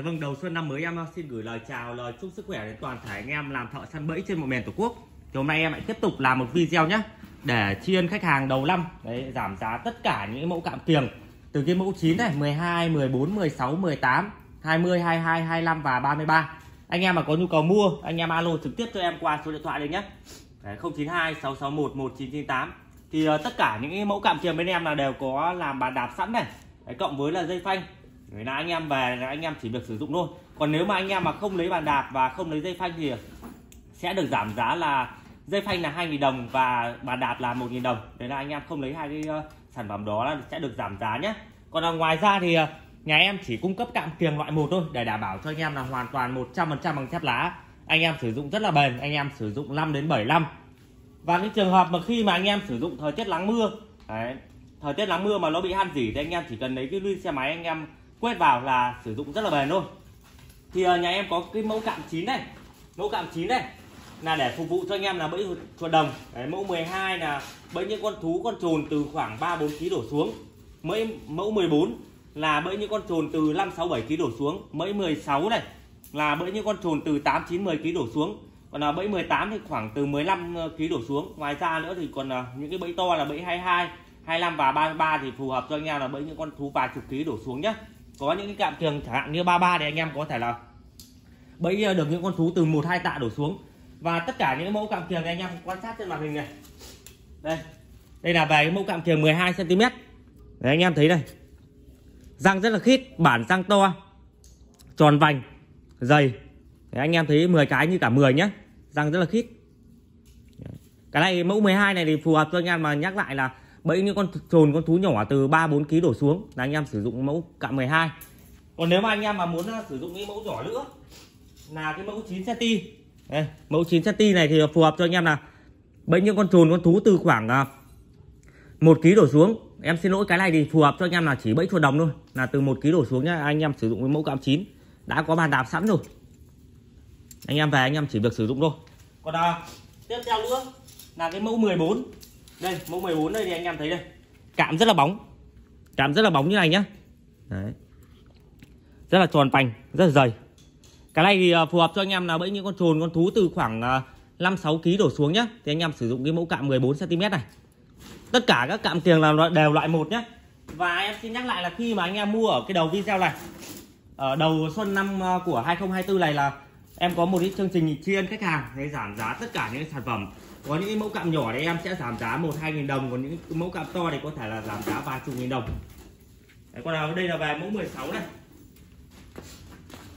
Dạ vâng, đầu xuân năm mới em ờ, xin gửi lời chào, lời chúc sức khỏe đến toàn thể anh em làm thợ săn bẫy trên một miền tổ quốc. Thì hôm nay em lại tiếp tục làm một video nhé để tri ân khách hàng đầu năm, đấy giảm giá tất cả những mẫu cạm kiềng từ cái mẫu 9 này, 12, 14, 16, 18, 20, 22, 25 và 33. Anh em mà có nhu cầu mua, anh em alo trực tiếp cho em qua số điện thoại đây nhé. Đấy, 092 661 1998. Thì uh, tất cả những mẫu cạm kiềng bên em là đều có làm bàn đạp sẵn này, đấy, cộng với là dây phanh Đấy là anh em về là anh em chỉ việc sử dụng thôi. Còn nếu mà anh em mà không lấy bàn đạp và không lấy dây phanh thì sẽ được giảm giá là dây phanh là 2.000 đồng và bàn đạp là 1.000 đồng. Đấy là anh em không lấy hai cái uh, sản phẩm đó là sẽ được giảm giá nhé. Còn là ngoài ra thì ờ, nhà em chỉ cung cấp cạm kiềng loại một thôi để đảm bảo cho anh em là hoàn toàn 100% bằng thép lá. Anh em sử dụng rất là bền anh em sử dụng 5 đến 7 năm. Và cái trường hợp mà khi mà anh em sử dụng thời tiết lắng mưa đấy, thời tiết lắng mưa mà nó bị han dỉ thì anh em chỉ cần lấy cái lưới xe máy anh em quét vào là sử dụng rất là bền luôn. Thì ờ, nhà em có cái mẫu cạm chín này. Mẫu cạm chín này là để phục vụ cho anh em là bẫy chuột đồng. Đấy, mẫu 12 là bẫy những con thú con trồn từ khoảng 3 4 kg đổ xuống. Mấy mẫu 14 là bẫy những con trồn từ 5 6 7 kg đổ xuống. Mẫu 16 này là bẫy những con trồn từ 8 9 10 kg đổ xuống. Còn là bẫy 18 thì khoảng từ 15 ờ, kg đổ xuống. Ngoài ra nữa thì còn những cái bẫy to là bẫy 22 25 và 33 thì phù hợp cho anh em là bẫy những con thú vài chục kg đổ xuống nhé có những cái cạm kiềng chẳng hạn như 33 thì anh em có thể là bẫy ờ, được những con thú từ một hai tạ đổ xuống. Và tất cả những mẫu cạm kiềng anh em quan sát trên màn hình này. Đây. Đây là về cái mẫu cạm kiềng 12 cm đấy anh em thấy đây. Răng rất là khít bản răng to tròn vành dày. Đấy, anh em thấy 10 cái như cả 10 nhé răng rất là khít. Cái này mẫu 12 này thì phù hợp cho anh em mà nhắc lại là bẫy những con trồn con thú nhỏ từ 3 4 kg đổ xuống là anh em sử dụng mẫu cạm 12 còn nếu mà anh em mà muốn sử dụng cái mẫu nhỏ nữa là cái mẫu 9 cm đây, mẫu 9 cm này thì phù hợp cho anh em là bẫy những con trồn con thú từ khoảng à, 1 kg đổ xuống em xin lỗi cái này thì phù hợp cho anh em là chỉ bẫy chuột đồng thôi là từ 1 kg đổ xuống nhá anh em sử dụng cái mẫu cạm 9 đã có bàn đạp sẵn rồi. Anh em về anh em chỉ việc sử dụng thôi. Còn à, tiếp theo nữa là cái mẫu 14 đây, mẫu 14 đây thì anh em thấy đây. Cạm rất là bóng. Cạm rất là bóng như này nhá. Đấy. rất là tròn pành, rất là dày. Cái này thì à, phù hợp cho anh em là bẫy những con trồn, con thú từ khoảng 5 6 kg đổ xuống nhá. Thì anh em sử dụng cái mẫu cạm 14 cm này. Tất cả các cạm tiền là đều loại một nhé và em xin nhắc lại là khi mà anh em mua ở cái đầu video này, ở đầu xuân năm à, của 2024 này là em có một cái chương trình tri ân khách hàng để giảm giá tất cả những sản phẩm. Có những mẫu cạm nhỏ thì em sẽ giảm giá một hai nghìn đồng còn những mẫu cạm to thì có thể là giảm giá vài chục nghìn đồng. Đấy, còn đây là về mẫu 16 này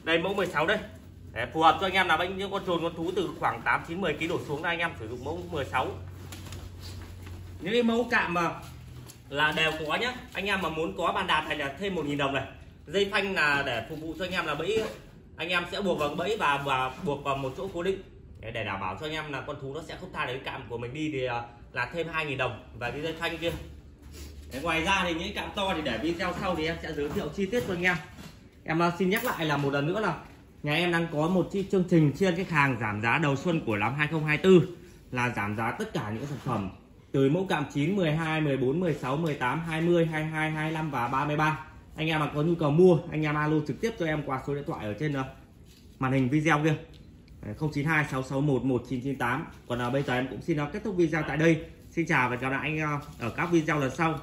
đây. Mẫu 16 đây. Đấy, phù hợp cho anh em là những con trồn con thú từ khoảng 8 9 10 kg đổ xuống đây anh em sử dụng mẫu 16 những cái mẫu cạm mà là đều có nhá. Anh em mà muốn có bàn đạp này là thêm 1.000 đồng này. Dây phanh là để phục vụ cho anh em là bẫy anh em sẽ buộc vào bẫy và, và buộc vào một chỗ cố định. Để đảm bảo cho anh em là con thú nó sẽ không tha đến cạm của mình đi thì à, là thêm 2.000 đồng và cái dây phanh kia. Đấy, ngoài ra thì những cạm to thì để video sau thì em sẽ giới thiệu chi tiết cho anh em. Em à, xin nhắc lại là một lần nữa là nhà em đang có một chi chương trình trên khách hàng giảm giá đầu xuân của năm 2024 là giảm giá tất cả những sản phẩm từ mẫu cạm 9, 12, 14, 16, 18, 20, 22, 25 và 33 anh em mà có nhu cầu mua, anh em alo trực tiếp cho em qua số điện thoại ở trên màn hình video kia. 092 661 1998 còn à, bây giờ em cũng xin à, kết thúc video tại đây. Xin chào và gặp lại anh à, ở các video lần sau.